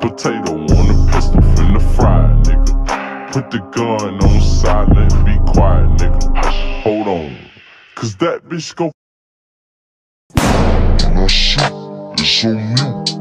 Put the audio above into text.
potato on a pistol finna fry, nigga. Put the gun on silent, be quiet, nigga. Hold on, cause that bitch go. When I shoot, it's on mute.